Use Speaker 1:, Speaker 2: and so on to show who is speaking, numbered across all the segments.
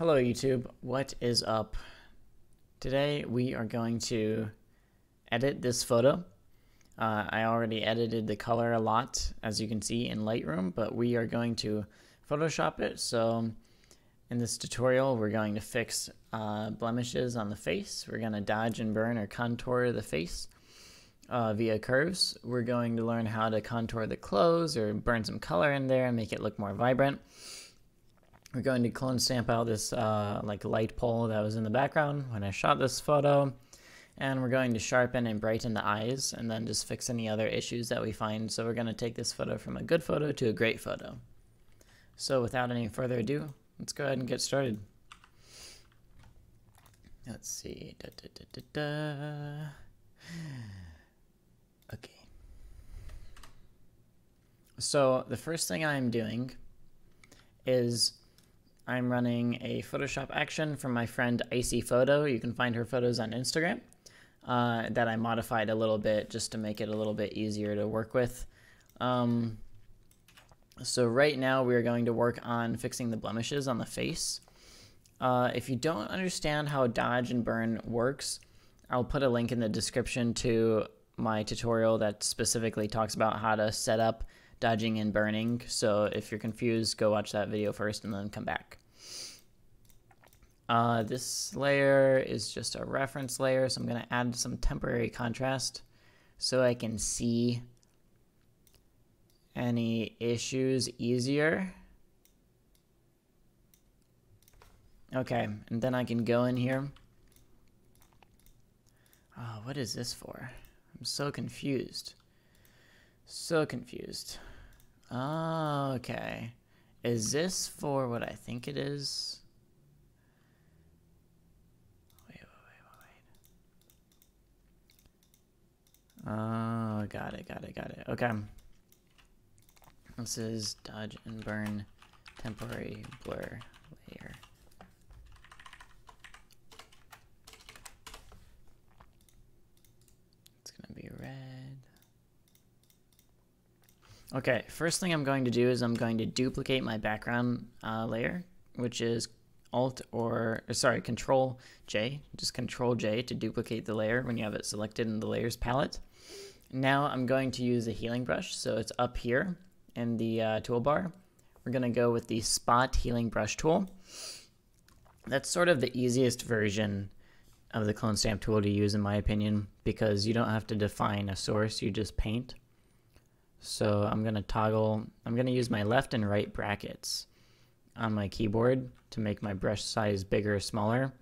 Speaker 1: Hello YouTube, what is up? Today we are going to edit this photo. Uh, I already edited the color a lot, as you can see in Lightroom, but we are going to Photoshop it. So in this tutorial, we're going to fix uh, blemishes on the face. We're going to dodge and burn or contour the face uh, via curves. We're going to learn how to contour the clothes or burn some color in there and make it look more vibrant. We're going to clone stamp out this uh, like light pole that was in the background when I shot this photo. And we're going to sharpen and brighten the eyes and then just fix any other issues that we find. So we're going to take this photo from a good photo to a great photo. So without any further ado, let's go ahead and get started. Let's see. Da, da, da, okay. So the first thing I'm doing is I'm running a Photoshop action from my friend Icy Photo. You can find her photos on Instagram uh, that I modified a little bit just to make it a little bit easier to work with. Um, so right now we're going to work on fixing the blemishes on the face. Uh, if you don't understand how dodge and burn works, I'll put a link in the description to my tutorial that specifically talks about how to set up dodging and burning. So if you're confused, go watch that video first and then come back. Uh, this layer is just a reference layer, so I'm going to add some temporary contrast so I can see any issues easier. Okay, and then I can go in here. Oh, what is this for? I'm so confused. So confused. Oh, okay. Is this for what I think it is? Oh, got it, got it, got it. Okay. This is dodge and burn temporary blur layer. It's gonna be red. Okay, first thing I'm going to do is I'm going to duplicate my background uh, layer, which is Alt or, or, sorry, Control J, just Control J to duplicate the layer when you have it selected in the layers palette. Now I'm going to use a healing brush, so it's up here in the uh, toolbar. We're going to go with the Spot Healing Brush tool. That's sort of the easiest version of the clone stamp tool to use in my opinion because you don't have to define a source, you just paint. So I'm going to toggle, I'm going to use my left and right brackets on my keyboard to make my brush size bigger or smaller.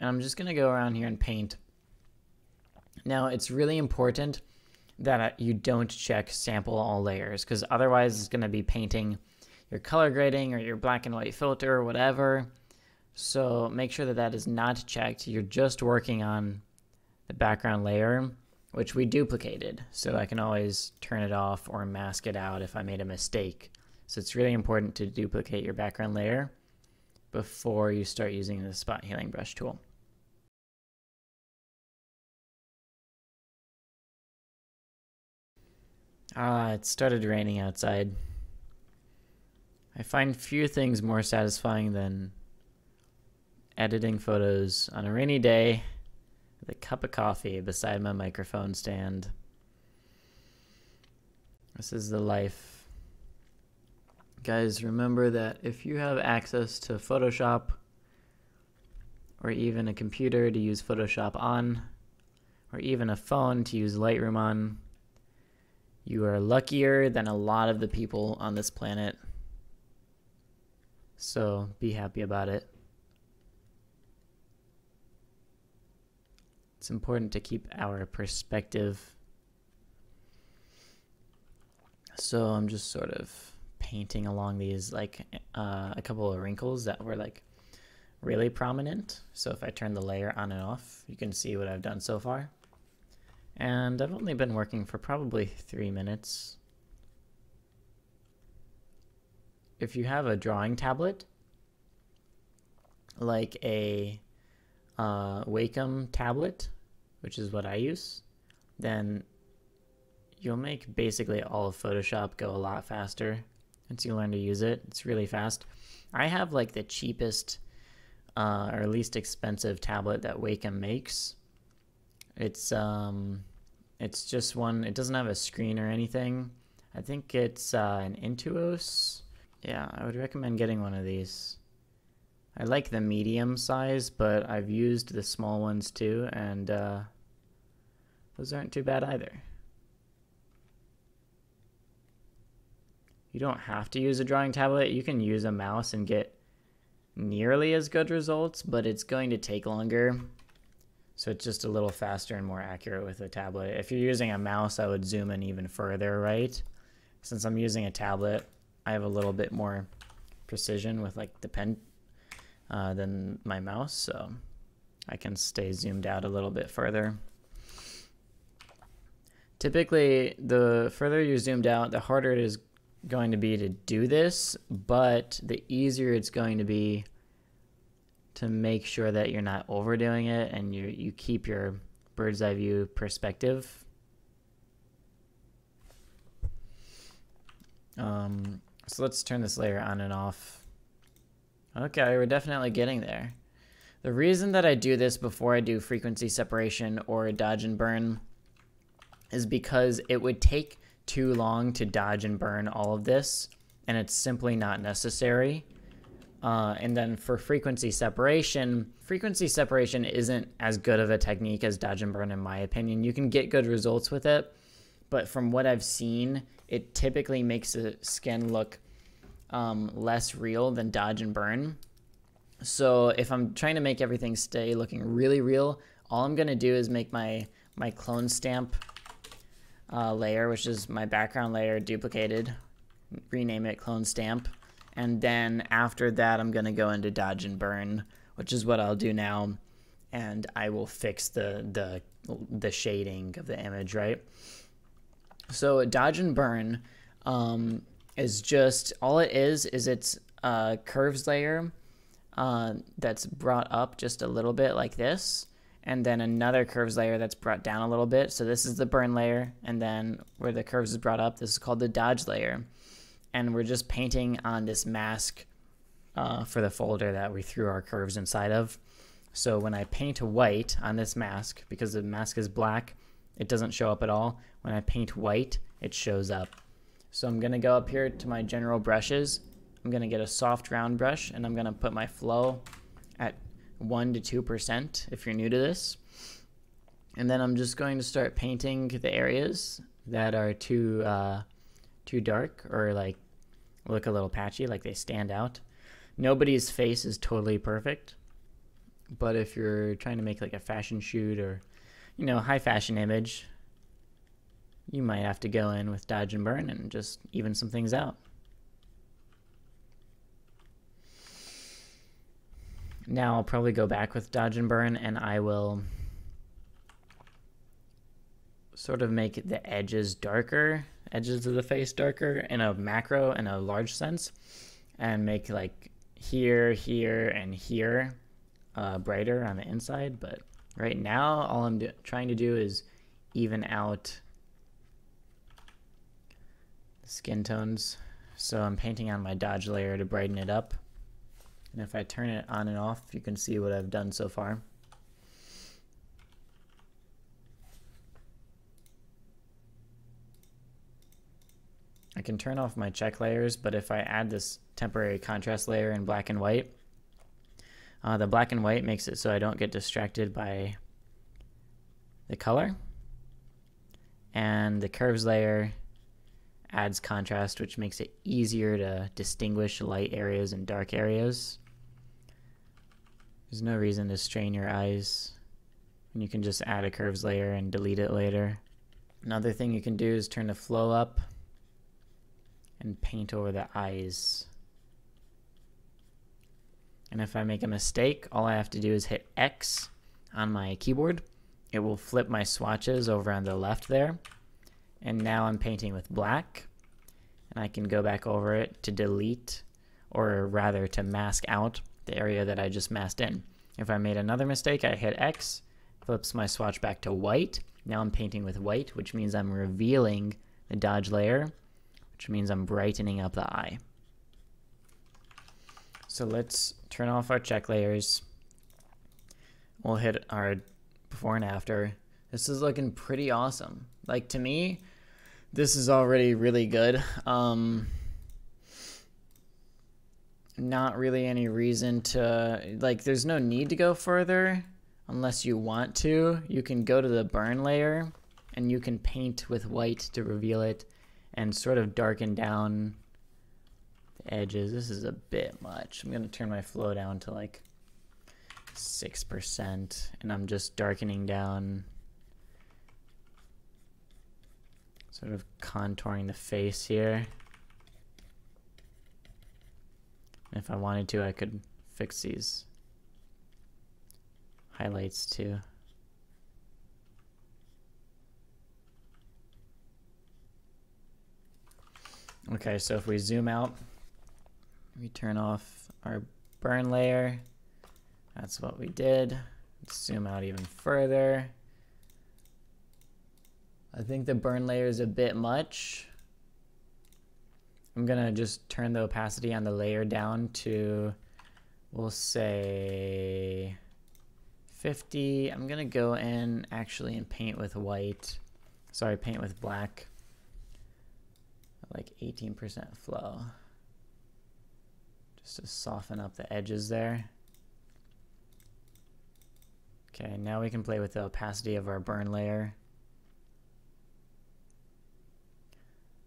Speaker 1: And I'm just going to go around here and paint. Now it's really important that uh, you don't check sample all layers because otherwise it's going to be painting your color grading or your black and white filter or whatever. So make sure that that is not checked. You're just working on the background layer, which we duplicated. So I can always turn it off or mask it out if I made a mistake. So it's really important to duplicate your background layer before you start using the spot healing brush tool. Ah, it started raining outside. I find few things more satisfying than editing photos on a rainy day with a cup of coffee beside my microphone stand. This is the life. Guys, remember that if you have access to Photoshop or even a computer to use Photoshop on, or even a phone to use Lightroom on, you are luckier than a lot of the people on this planet. So be happy about it. It's important to keep our perspective. So I'm just sort of painting along these like uh, a couple of wrinkles that were like really prominent. So if I turn the layer on and off, you can see what I've done so far. And I've only been working for probably three minutes. If you have a drawing tablet, like a uh, Wacom tablet, which is what I use, then you'll make basically all of Photoshop go a lot faster once you learn to use it. It's really fast. I have like the cheapest uh, our least expensive tablet that Wacom makes. It's um, it's just one. It doesn't have a screen or anything. I think it's uh, an Intuos. Yeah, I would recommend getting one of these. I like the medium size, but I've used the small ones too, and uh, those aren't too bad either. You don't have to use a drawing tablet. You can use a mouse and get nearly as good results, but it's going to take longer. So it's just a little faster and more accurate with a tablet. If you're using a mouse, I would zoom in even further, right? Since I'm using a tablet, I have a little bit more precision with like the pen uh, than my mouse, so I can stay zoomed out a little bit further. Typically, the further you're zoomed out, the harder it is going to be to do this, but the easier it's going to be to make sure that you're not overdoing it and you, you keep your bird's eye view perspective. Um, so let's turn this layer on and off. Okay, we're definitely getting there. The reason that I do this before I do frequency separation or dodge and burn is because it would take too long to dodge and burn all of this, and it's simply not necessary. Uh, and then for frequency separation, frequency separation isn't as good of a technique as dodge and burn, in my opinion. You can get good results with it, but from what I've seen, it typically makes the skin look um, less real than dodge and burn. So if I'm trying to make everything stay looking really real, all I'm gonna do is make my my clone stamp uh, layer, which is my background layer duplicated, rename it clone stamp. And then after that, I'm going to go into dodge and burn, which is what I'll do now. And I will fix the, the, the shading of the image, right? So dodge and burn um, is just, all it is, is it's a curves layer uh, that's brought up just a little bit like this and then another curves layer that's brought down a little bit. So this is the burn layer, and then where the curves is brought up, this is called the dodge layer. And we're just painting on this mask uh, for the folder that we threw our curves inside of. So when I paint white on this mask, because the mask is black, it doesn't show up at all. When I paint white, it shows up. So I'm gonna go up here to my general brushes. I'm gonna get a soft round brush and I'm gonna put my flow at 1 to 2% if you're new to this. And then I'm just going to start painting the areas that are too uh, too dark or like look a little patchy, like they stand out. Nobody's face is totally perfect, but if you're trying to make like a fashion shoot or you know high fashion image, you might have to go in with dodge and burn and just even some things out. Now I'll probably go back with dodge and burn and I will sort of make the edges darker, edges of the face darker in a macro and a large sense and make like here, here, and here uh, brighter on the inside. But right now, all I'm trying to do is even out skin tones. So I'm painting on my dodge layer to brighten it up. And if I turn it on and off, you can see what I've done so far. I can turn off my check layers, but if I add this temporary contrast layer in black and white, uh, the black and white makes it so I don't get distracted by the color. And the curves layer adds contrast, which makes it easier to distinguish light areas and dark areas. There's no reason to strain your eyes. And you can just add a curves layer and delete it later. Another thing you can do is turn the flow up and paint over the eyes. And if I make a mistake, all I have to do is hit X on my keyboard. It will flip my swatches over on the left there. And now I'm painting with black. And I can go back over it to delete, or rather to mask out the area that I just masked in. If I made another mistake, I hit X, flips my swatch back to white. Now I'm painting with white, which means I'm revealing the dodge layer, which means I'm brightening up the eye. So let's turn off our check layers. We'll hit our before and after. This is looking pretty awesome. Like to me, this is already really good. Um, not really any reason to like there's no need to go further unless you want to. You can go to the burn layer and you can paint with white to reveal it and sort of darken down the edges. This is a bit much. I'm going to turn my flow down to like 6% and i'm just darkening down sort of contouring the face here If I wanted to, I could fix these highlights too. Okay, so if we zoom out, we turn off our burn layer. That's what we did. Let's zoom out even further. I think the burn layer is a bit much. I'm gonna just turn the opacity on the layer down to, we'll say 50. I'm gonna go in actually and paint with white. Sorry, paint with black. Like 18% flow. Just to soften up the edges there. Okay, now we can play with the opacity of our burn layer.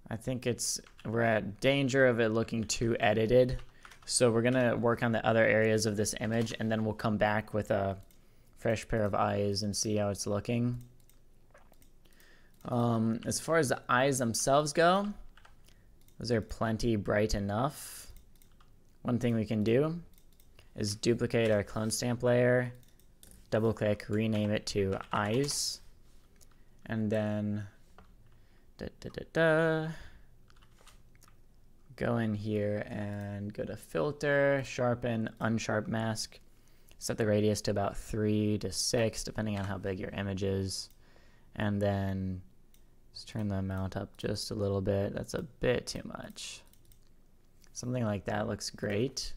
Speaker 1: I think it's we're at danger of it looking too edited. So we're gonna work on the other areas of this image and then we'll come back with a fresh pair of eyes and see how it's looking. Um, as far as the eyes themselves go, those are plenty bright enough. One thing we can do is duplicate our clone stamp layer, double click, rename it to eyes, and then Da, da, da, da. Go in here and go to filter, sharpen, unsharp mask. Set the radius to about three to six, depending on how big your image is. And then just turn the amount up just a little bit. That's a bit too much. Something like that looks great.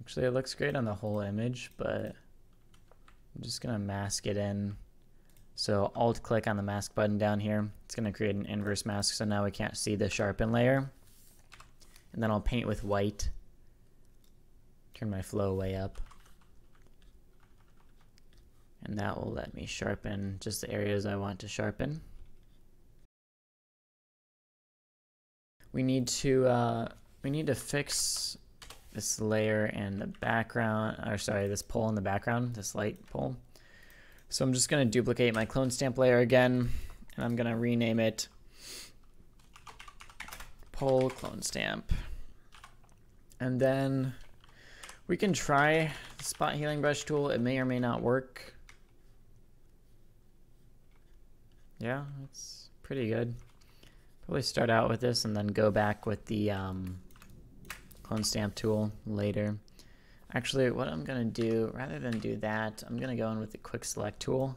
Speaker 1: Actually, it looks great on the whole image, but I'm just gonna mask it in so alt click on the mask button down here. It's going to create an inverse mask so now we can't see the sharpen layer. And then I'll paint with white. Turn my flow way up. And that will let me sharpen just the areas I want to sharpen. We need to uh, we need to fix this layer and the background, or sorry, this pole in the background, this light pole. So I'm just going to duplicate my clone stamp layer again, and I'm going to rename it pole clone stamp. And then we can try the spot healing brush tool. It may or may not work. Yeah, it's pretty good. Probably start out with this and then go back with the um, clone stamp tool later. Actually, what I'm going to do, rather than do that, I'm going to go in with the quick select tool.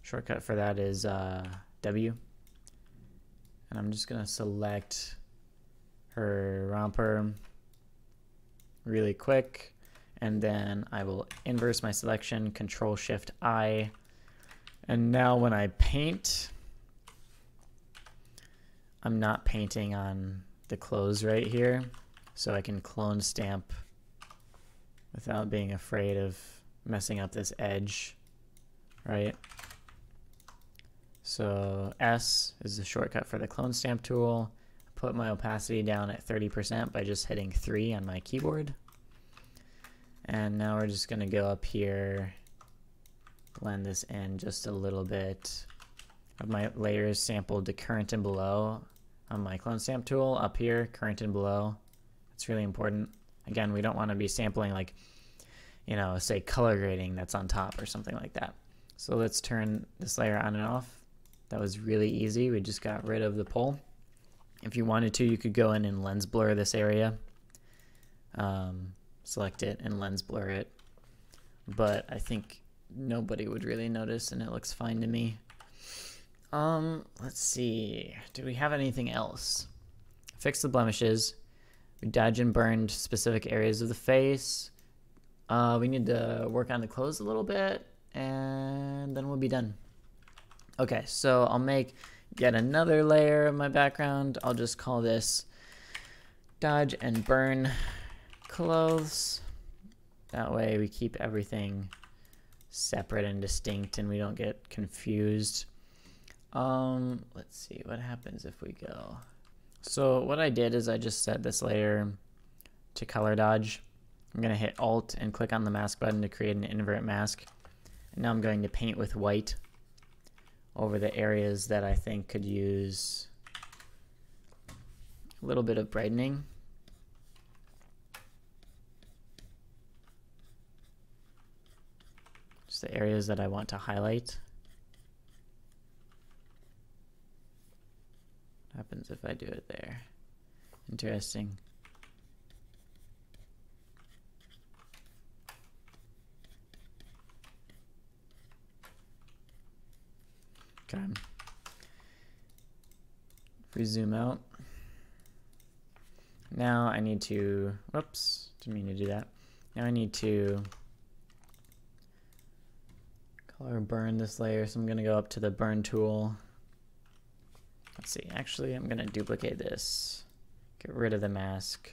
Speaker 1: Shortcut for that is uh, W. And I'm just going to select her romper really quick. And then I will inverse my selection, Control Shift I. And now when I paint, I'm not painting on the clothes right here. So I can clone stamp without being afraid of messing up this edge, right? So S is the shortcut for the clone stamp tool. Put my opacity down at 30% by just hitting 3 on my keyboard. And now we're just going to go up here, blend this in just a little bit. Have my layers sampled to current and below on my clone stamp tool. Up here, current and below. It's really important. Again, we don't want to be sampling like, you know, say color grading that's on top or something like that. So let's turn this layer on and off. That was really easy. We just got rid of the pole. If you wanted to, you could go in and lens blur this area. Um, select it and lens blur it. But I think nobody would really notice and it looks fine to me. Um, let's see. Do we have anything else? Fix the blemishes Dodge and burned specific areas of the face. Uh, we need to work on the clothes a little bit, and then we'll be done. Okay, so I'll make yet another layer of my background. I'll just call this dodge and burn clothes. That way we keep everything separate and distinct and we don't get confused. Um, let's see what happens if we go. So what I did is I just set this layer to color dodge. I'm going to hit Alt and click on the mask button to create an invert mask. And now I'm going to paint with white over the areas that I think could use a little bit of brightening. Just the areas that I want to highlight. What happens if I do it there? Interesting. Okay. If we zoom out, now I need to, whoops, didn't mean to do that. Now I need to color burn this layer, so I'm gonna go up to the burn tool. Let's see, actually I'm gonna duplicate this, get rid of the mask,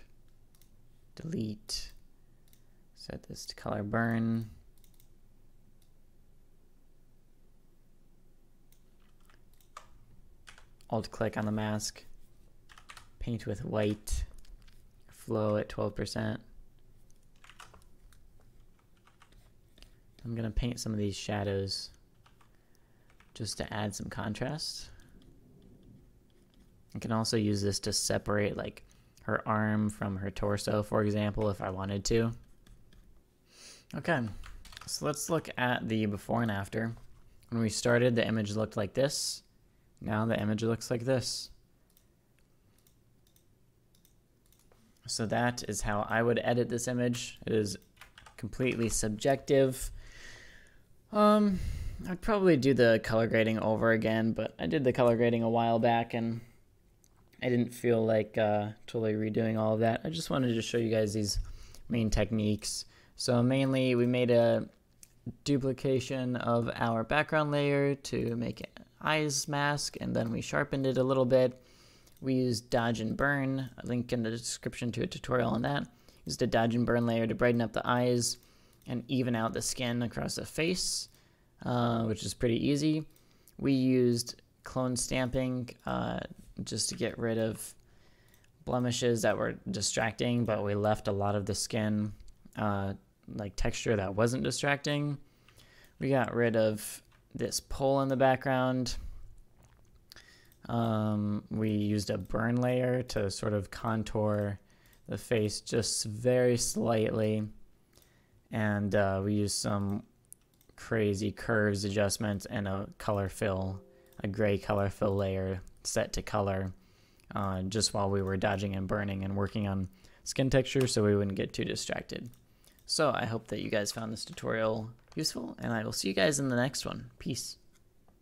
Speaker 1: delete, set this to color burn. Alt click on the mask, paint with white, flow at 12%. I'm gonna paint some of these shadows just to add some contrast. I can also use this to separate like her arm from her torso, for example, if I wanted to. Okay, so let's look at the before and after. When we started, the image looked like this. Now the image looks like this. So that is how I would edit this image. It is completely subjective. Um, I'd probably do the color grading over again, but I did the color grading a while back and I didn't feel like uh, totally redoing all of that. I just wanted to show you guys these main techniques. So mainly we made a duplication of our background layer to make an eyes mask, and then we sharpened it a little bit. We used dodge and burn, a link in the description to a tutorial on that. Used a dodge and burn layer to brighten up the eyes and even out the skin across the face, uh, which is pretty easy. We used clone stamping uh, just to get rid of blemishes that were distracting, but we left a lot of the skin uh, like texture that wasn't distracting. We got rid of this pole in the background. Um, we used a burn layer to sort of contour the face just very slightly. And uh, we used some crazy curves adjustments and a color fill, a gray color fill layer set to color uh, just while we were dodging and burning and working on skin texture so we wouldn't get too distracted. So I hope that you guys found this tutorial useful, and I will see you guys in the next one. Peace.